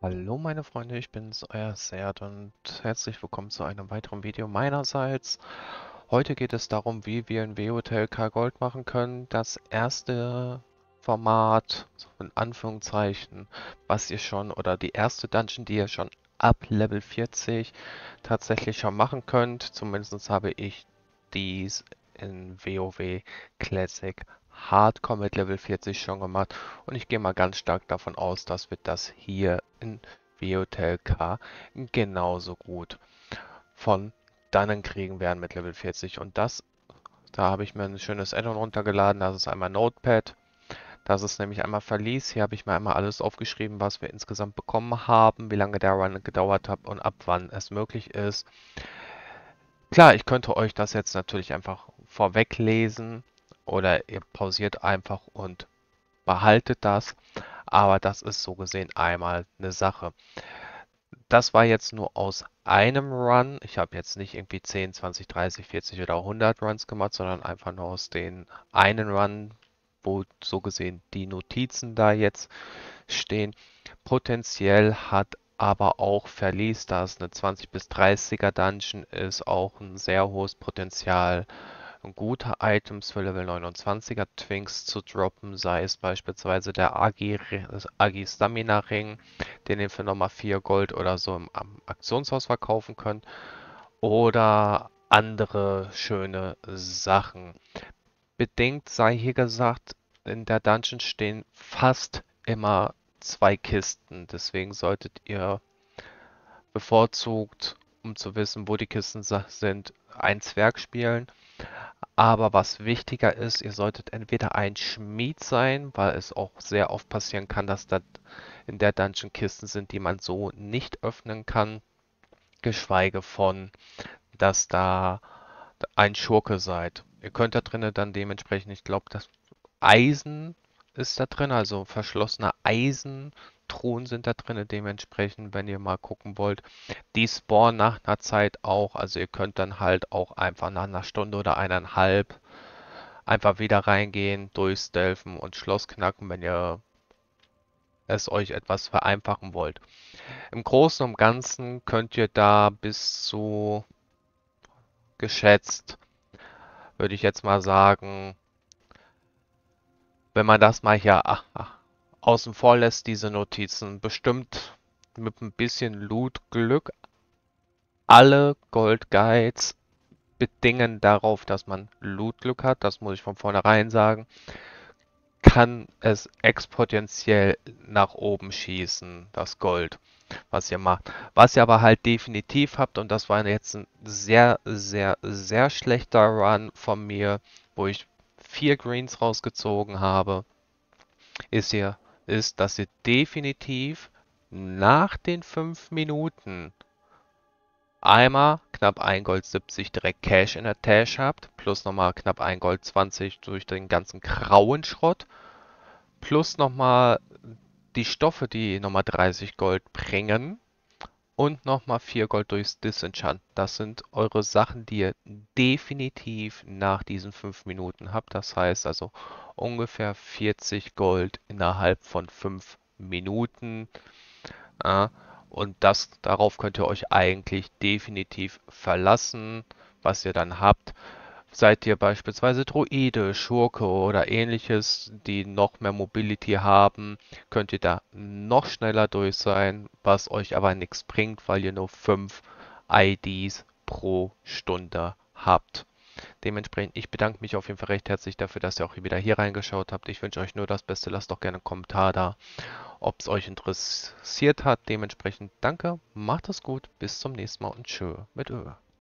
Hallo meine Freunde, ich bin's, euer Serd und herzlich willkommen zu einem weiteren Video meinerseits. Heute geht es darum, wie wir in WHOTLK Gold machen können. Das erste Format, in Anführungszeichen, was ihr schon, oder die erste Dungeon, die ihr schon ab Level 40 tatsächlich schon machen könnt. Zumindest habe ich dies in WoW Classic Hardcore mit Level 40 schon gemacht. Und ich gehe mal ganz stark davon aus, dass wir das hier in WOTLK genauso gut von dannen kriegen werden mit Level 40 und das, da habe ich mir ein schönes Addon runtergeladen, das ist einmal Notepad, das ist nämlich einmal Verlies, hier habe ich mir einmal alles aufgeschrieben, was wir insgesamt bekommen haben, wie lange der Run gedauert hat und ab wann es möglich ist. Klar, ich könnte euch das jetzt natürlich einfach vorweg lesen, oder ihr pausiert einfach und behaltet das. Aber das ist so gesehen einmal eine Sache. Das war jetzt nur aus einem Run. Ich habe jetzt nicht irgendwie 10, 20, 30, 40 oder 100 Runs gemacht, sondern einfach nur aus den einen Run, wo so gesehen die Notizen da jetzt stehen. Potenziell hat aber auch Verlies, da es eine 20 bis 30er Dungeon ist, auch ein sehr hohes Potenzial gute Items für Level 29er Twinks zu droppen, sei es beispielsweise der Agi, Agi Stamina Ring, den ihr für nochmal 4 Gold oder so im Aktionshaus verkaufen könnt, oder andere schöne Sachen. Bedingt sei hier gesagt, in der Dungeon stehen fast immer zwei Kisten, deswegen solltet ihr bevorzugt, um zu wissen, wo die Kisten sind, ein Zwerg spielen aber was wichtiger ist, ihr solltet entweder ein Schmied sein, weil es auch sehr oft passieren kann, dass da in der Dungeon Kisten sind, die man so nicht öffnen kann. Geschweige von, dass da ein Schurke seid. Ihr könnt da drinnen dann dementsprechend, ich glaube, das Eisen ist da drin, also verschlossene Eisen Truhen sind da drin, dementsprechend, wenn ihr mal gucken wollt. Die spawnen nach einer Zeit auch, also ihr könnt dann halt auch einfach nach einer Stunde oder eineinhalb einfach wieder reingehen, durchstelfen und Schloss knacken, wenn ihr es euch etwas vereinfachen wollt. Im Großen und Ganzen könnt ihr da bis zu geschätzt, würde ich jetzt mal sagen, wenn man das mal hier ach, ach, außen vor lässt, diese Notizen. Bestimmt mit ein bisschen Loot-Glück. Alle Gold Guides bedingen darauf, dass man Loot-Glück hat. Das muss ich von vornherein sagen. Kann es exponentiell nach oben schießen, das Gold, was ihr macht. Was ihr aber halt definitiv habt, und das war jetzt ein sehr, sehr, sehr schlechter Run von mir, wo ich vier Greens rausgezogen habe, ist hier ist, dass ihr definitiv nach den 5 Minuten einmal knapp 1 Gold 70 direkt Cash in der Tasche habt, plus nochmal knapp 1 Gold 20 durch den ganzen grauen Schrott, plus nochmal die Stoffe, die nochmal 30 Gold bringen und nochmal 4 Gold durchs Disenchant. Das sind eure Sachen, die ihr definitiv nach diesen 5 Minuten habt. Das heißt also ungefähr 40 Gold innerhalb von 5 Minuten. Und das, darauf könnt ihr euch eigentlich definitiv verlassen, was ihr dann habt. Seid ihr beispielsweise Droide, Schurke oder ähnliches, die noch mehr Mobility haben, könnt ihr da noch schneller durch sein, was euch aber nichts bringt, weil ihr nur 5 IDs pro Stunde habt. Dementsprechend, ich bedanke mich auf jeden Fall recht herzlich dafür, dass ihr auch wieder hier reingeschaut habt. Ich wünsche euch nur das Beste. Lasst doch gerne einen Kommentar da, ob es euch interessiert hat. Dementsprechend danke, macht es gut, bis zum nächsten Mal und tschö mit Ö.